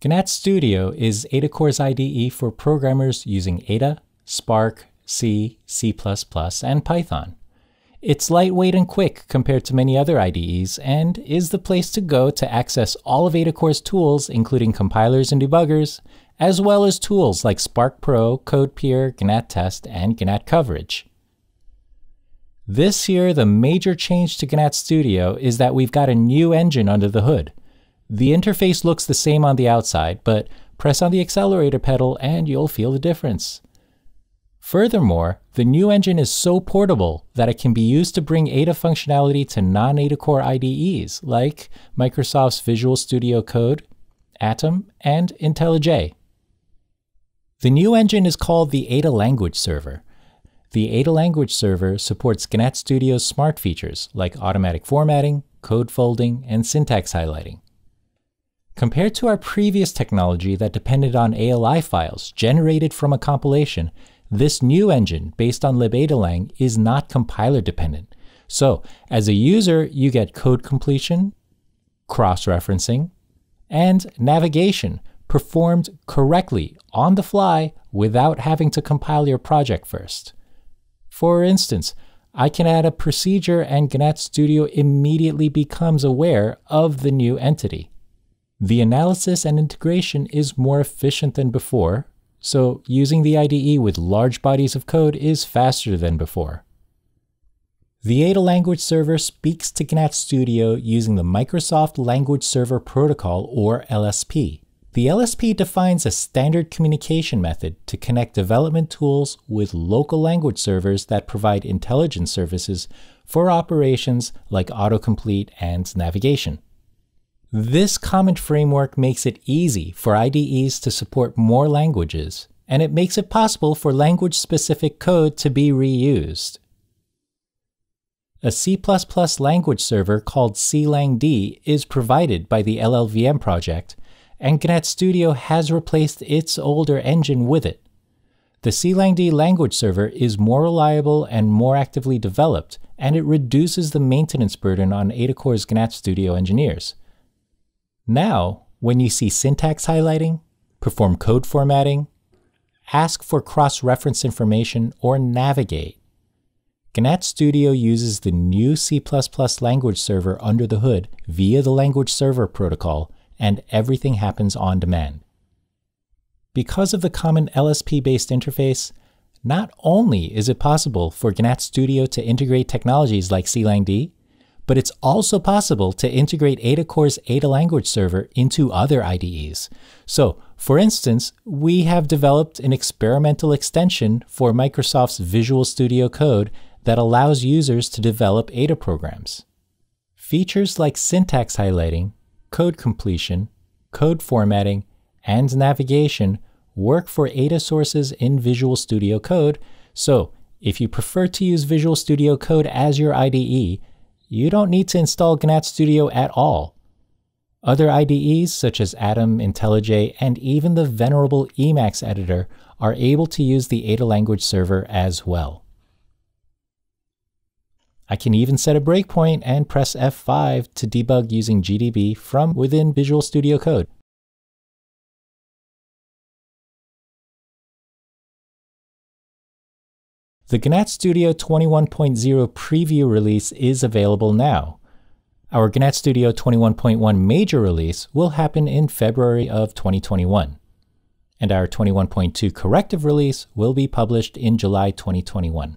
GNAT Studio is AdaCore's IDE for programmers using Ada, SPARK, C, C++, and Python. It's lightweight and quick compared to many other IDEs and is the place to go to access all of AdaCore's tools, including compilers and debuggers, as well as tools like SPARK Pro, CodePeer, GNAT-Test, and GNAT Coverage. This year, the major change to GNAT Studio is that we've got a new engine under the hood. The interface looks the same on the outside, but press on the accelerator pedal and you'll feel the difference. Furthermore, the new engine is so portable that it can be used to bring Ada functionality to non-AdaCore IDEs like Microsoft's Visual Studio Code, Atom, and IntelliJ. The new engine is called the Ada Language Server. The Ada Language Server supports GNAT Studio's smart features like automatic formatting, code folding, and syntax highlighting. Compared to our previous technology that depended on ALI files generated from a compilation, this new engine, based on libadalang, is not compiler dependent. So, as a user, you get code completion, cross-referencing, and navigation performed correctly on the fly without having to compile your project first. For instance, I can add a procedure and GNAT Studio immediately becomes aware of the new entity. The analysis and integration is more efficient than before, so using the IDE with large bodies of code is faster than before. The Ada language server speaks to GNAT Studio using the Microsoft Language Server Protocol, or LSP. The LSP defines a standard communication method to connect development tools with local language servers that provide intelligence services for operations like autocomplete and navigation. This common framework makes it easy for IDEs to support more languages, and it makes it possible for language-specific code to be reused. A C++ language server called CLangD is provided by the LLVM project, and GNAT Studio has replaced its older engine with it. The CLangD language server is more reliable and more actively developed, and it reduces the maintenance burden on AdaCore's GNAT Studio engineers. Now, when you see syntax highlighting, perform code formatting, ask for cross-reference information, or navigate, GNAT Studio uses the new C++ language server under the hood via the language server protocol, and everything happens on demand. Because of the common LSP-based interface, not only is it possible for GNAT Studio to integrate technologies like CLangD, but it's also possible to integrate AdaCore's Ada language server into other IDEs. So, for instance, we have developed an experimental extension for Microsoft's Visual Studio Code that allows users to develop Ada programs. Features like syntax highlighting, code completion, code formatting, and navigation work for Ada sources in Visual Studio Code, so if you prefer to use Visual Studio Code as your IDE, you don't need to install GNAT Studio at all. Other IDEs such as Atom, IntelliJ, and even the venerable Emacs editor are able to use the Ada language server as well. I can even set a breakpoint and press F5 to debug using GDB from within Visual Studio Code. The GNAT Studio 21.0 preview release is available now. Our GNAT Studio 21.1 major release will happen in February of 2021, and our 21.2 corrective release will be published in July 2021.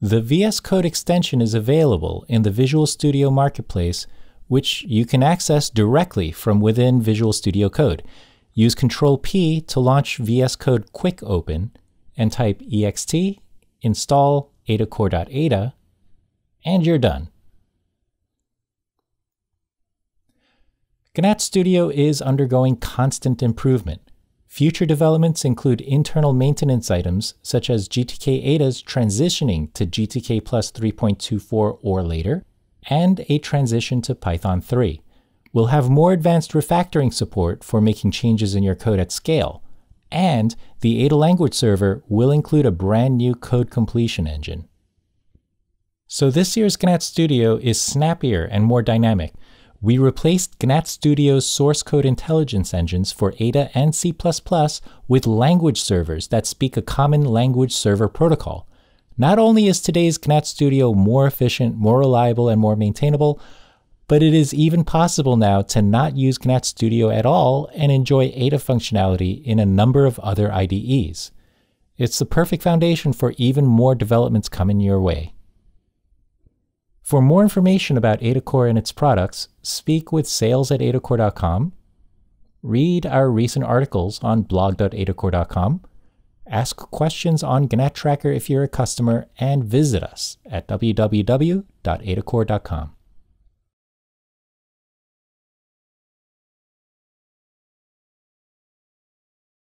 The VS Code extension is available in the Visual Studio Marketplace, which you can access directly from within Visual Studio Code. Use Ctrl P to launch VS Code Quick Open and type ext install adacore.ada, and you're done. GNAT Studio is undergoing constant improvement. Future developments include internal maintenance items such as GTK Ada's transitioning to GTK plus 3.24 or later, and a transition to Python 3. We'll have more advanced refactoring support for making changes in your code at scale, and the Ada language server will include a brand new code completion engine. So this year's GNAT Studio is snappier and more dynamic. We replaced GNAT Studio's source code intelligence engines for Ada and C++ with language servers that speak a common language server protocol. Not only is today's GNAT Studio more efficient, more reliable, and more maintainable, but it is even possible now to not use GNAT Studio at all and enjoy Ada functionality in a number of other IDEs. It's the perfect foundation for even more developments coming your way. For more information about AdaCore and its products, speak with sales at adacore.com, read our recent articles on blog.adacore.com, ask questions on GNAT Tracker if you're a customer, and visit us at www.adacore.com.